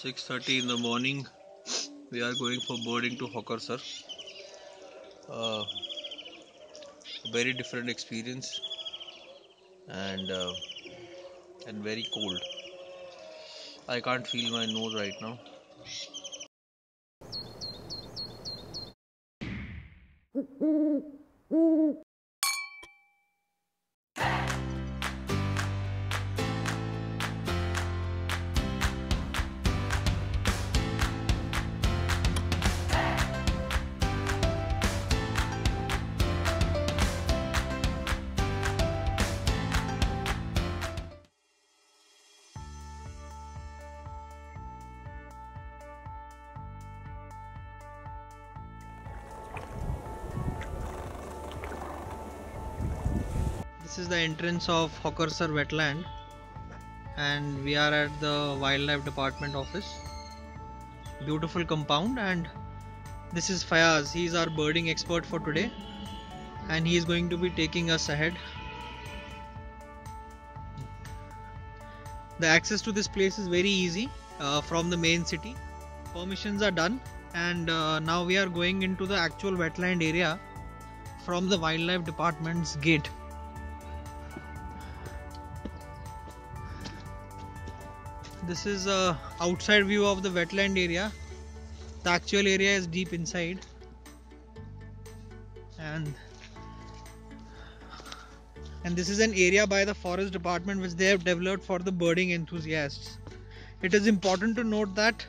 6.30 in the morning we are going for boarding to Hokersar uh, very different experience and uh, and very cold. I can't feel my nose right now This is the entrance of Hokersar wetland and we are at the wildlife department office. Beautiful compound and this is Fayaz. He is our birding expert for today and he is going to be taking us ahead. The access to this place is very easy uh, from the main city. Permissions are done and uh, now we are going into the actual wetland area from the wildlife department's gate. This is a outside view of the wetland area. The actual area is deep inside. And and this is an area by the forest department which they have developed for the birding enthusiasts. It is important to note that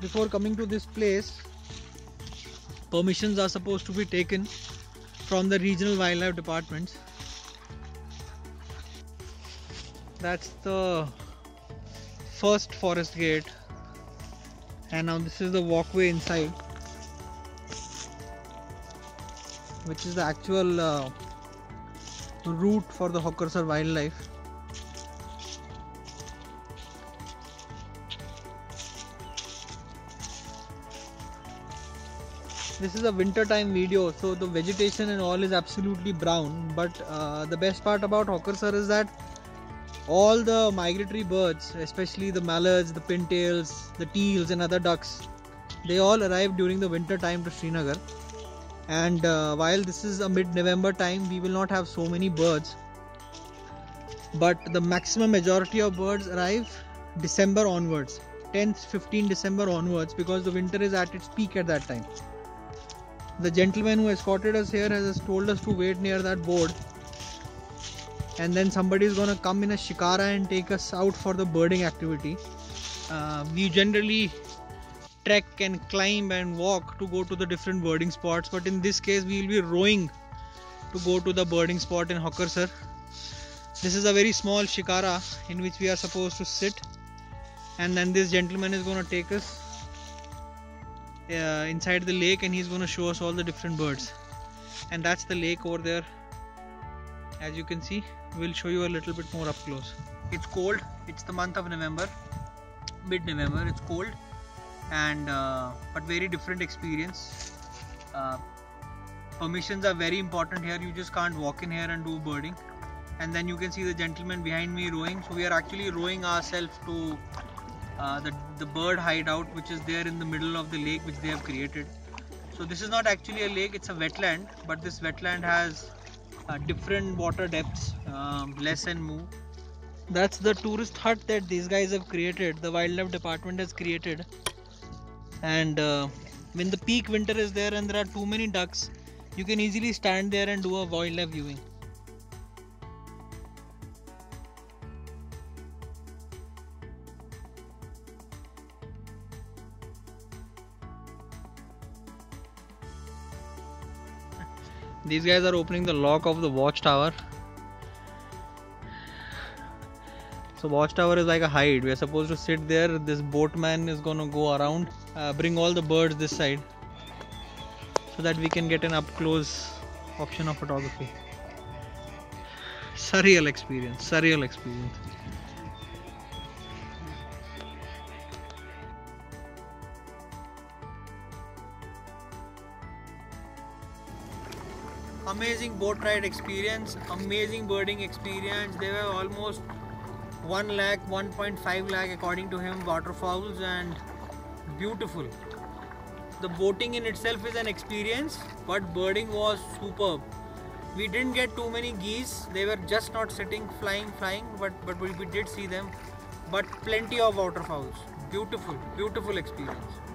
before coming to this place permissions are supposed to be taken from the regional wildlife departments. That's the first forest gate. And now this is the walkway inside. Which is the actual uh, route for the Hokersar wildlife. This is a winter time video so the vegetation and all is absolutely brown but uh, the best part about Hokersar is that all the migratory birds especially the mallards the pintails the teals and other ducks they all arrive during the winter time to srinagar. And uh, while this is a mid november time we will not have so many birds. But the maximum majority of birds arrive december onwards 10th 15 december onwards because the winter is at its peak at that time. The gentleman who escorted us here has told us to wait near that board and then somebody is gonna come in a shikara and take us out for the birding activity. Uh, we generally trek and climb and walk to go to the different birding spots, but in this case, we will be rowing to go to the birding spot in Hokersar. This is a very small shikara in which we are supposed to sit, and then this gentleman is going to take us uh, inside the lake and he's going to show us all the different birds. And that's the lake over there as you can see we'll show you a little bit more up close. It's cold. It's the month of november mid november it's cold and uh, but very different experience. Uh, permissions are very important here. You just can't walk in here and do birding. And then you can see the gentleman behind me rowing. So we are actually rowing ourselves to uh, the, the bird hideout which is there in the middle of the lake which they have created. So this is not actually a lake. It's a wetland but this wetland has different water depths um, less and more. That's the tourist hut that these guys have created the wildlife department has created. And uh, when the peak winter is there and there are too many ducks you can easily stand there and do a wildlife viewing these guys are opening the lock of the watchtower. So watchtower is like a hide. We are supposed to sit there. This boatman is gonna go around uh, bring all the birds this side so that we can get an up close option of photography. Surreal experience. Surreal experience amazing boat ride experience amazing birding experience. There were almost 1 lakh 1.5 lakh according to him waterfowls and beautiful. The boating in itself is an experience but birding was superb. We didn't get too many geese. They were just not sitting flying flying but but we, we did see them. But plenty of waterfowls beautiful beautiful experience